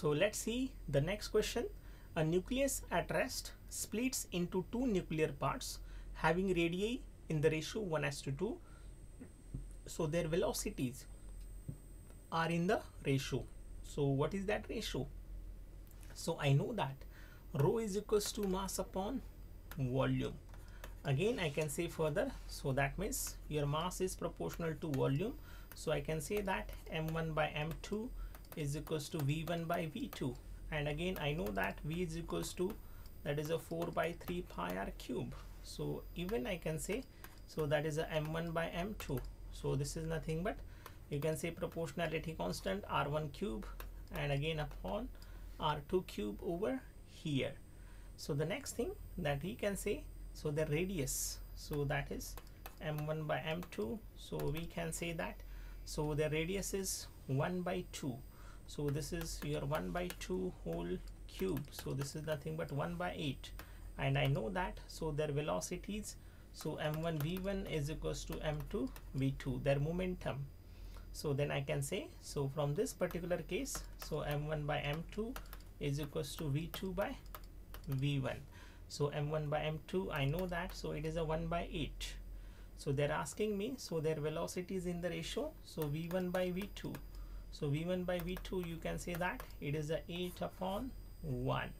So let's see the next question. A nucleus at rest splits into two nuclear parts having radii in the ratio 1 as to 2. So their velocities are in the ratio. So what is that ratio? So I know that rho is equals to mass upon volume. Again I can say further so that means your mass is proportional to volume. So I can say that m1 by m2 is equals to v1 by v2 and again I know that v is equals to that is a 4 by 3 pi r cube. So even I can say so that is a m1 by m2 so this is nothing but you can say proportionality constant r1 cube and again upon r2 cube over here. So the next thing that we can say so the radius so that is m1 by m2 so we can say that so the radius is 1 by 2 so this is your 1 by 2 whole cube. So this is nothing but 1 by 8 and I know that so their velocities so m1 v1 is equals to m2 v2 their momentum. So then I can say so from this particular case so m1 by m2 is equals to v2 by v1 so m1 by m2 I know that so it is a 1 by 8 so they're asking me so their velocity is in the ratio so v1 by v2 so v1 by v2 you can say that it is a 8 upon 1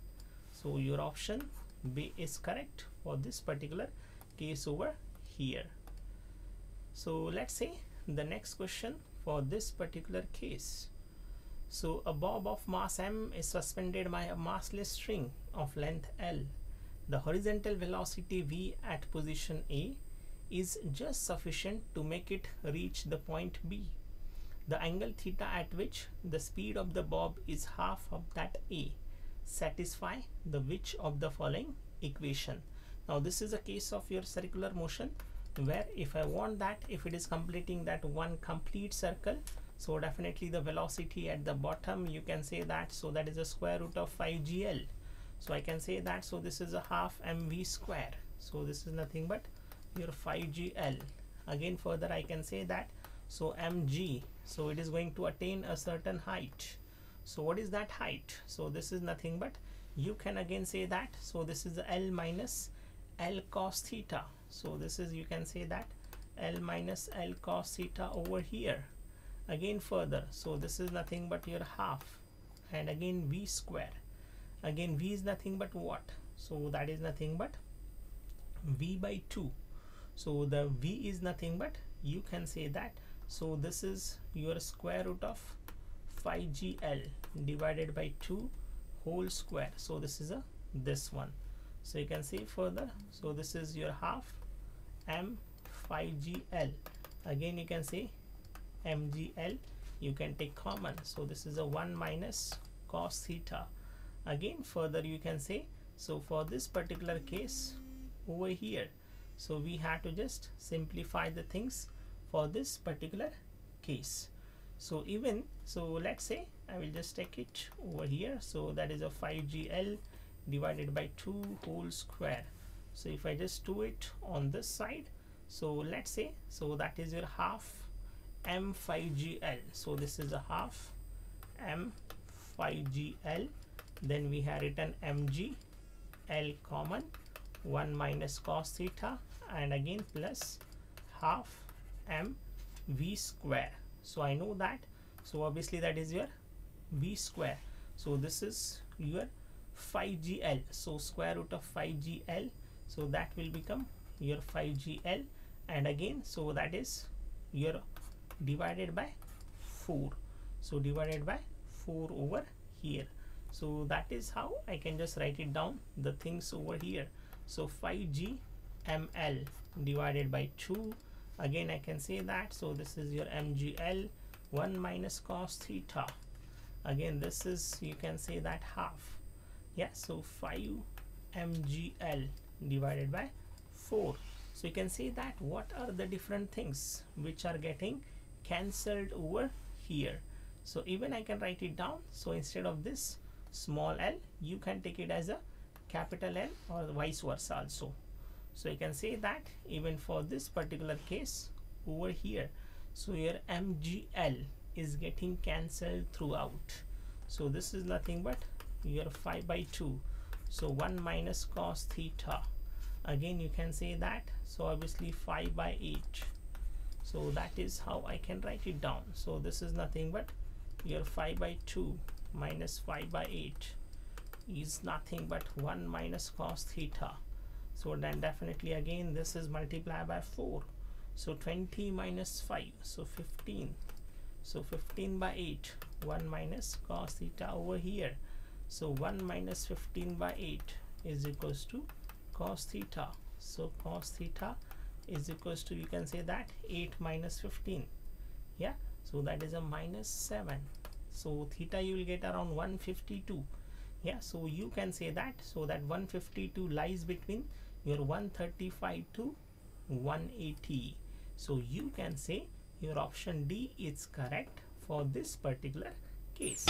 so your option b is correct for this particular case over here. So let's say the next question for this particular case. So a bob of mass m is suspended by a massless string of length l. The horizontal velocity v at position a is just sufficient to make it reach the point b the angle theta at which the speed of the bob is half of that a satisfy the which of the following equation. Now this is a case of your circular motion where if I want that if it is completing that one complete circle so definitely the velocity at the bottom you can say that so that is a square root of 5 gl so I can say that so this is a half mv square. So this is nothing but your 5 gl again further I can say that so mg. So it is going to attain a certain height. So what is that height? So this is nothing but you can again say that. So this is l minus l cos theta. So this is you can say that l minus l cos theta over here. Again further. So this is nothing but your half. And again v square. Again v is nothing but what? So that is nothing but v by 2 so the v is nothing but you can say that so this is your square root of 5gl divided by 2 whole square. So this is a this one. So you can see further. So this is your half m 5gl again you can say mgl you can take common. So this is a 1 minus cos theta. Again further you can say so for this particular case over here so we have to just simplify the things for this particular case. So even so let's say I will just take it over here. So that is a 5gl divided by 2 whole square. So if I just do it on this side so let's say so that is your half m5gl so this is a half m5gl then we have written MGL common 1 minus cos theta and again plus half m v square. So I know that. So obviously that is your v square. So this is your 5gl so square root of 5gl so that will become your 5gl and again so that is your divided by 4 so divided by 4 over here. So that is how I can just write it down the things over here. So 5g ml divided by 2 again I can say that. So this is your mgl 1 minus cos theta. Again this is you can say that half. Yeah so 5 mgl divided by 4 so you can say that what are the different things which are getting cancelled over here? So even I can write it down. So instead of this small l you can take it as a capital L or vice versa also so you can say that even for this particular case over here so your mgl is getting cancelled throughout. So this is nothing but your 5 by 2 so 1 minus cos theta. Again you can say that. So obviously 5 by 8 so that is how I can write it down. So this is nothing but your 5 by 2 minus 5 by 8 is nothing but 1 minus cos theta so then definitely again this is multiplied by 4 so 20 minus 5 so 15 so 15 by 8 1 minus cos theta over here. So 1 minus 15 by 8 is equals to cos theta. So cos theta is equals to you can say that 8 minus 15 yeah? So that is a minus 7 so theta you will get around 152 yeah? So you can say that so that 152 lies between your 135 to 180 so you can say your option D is correct for this particular case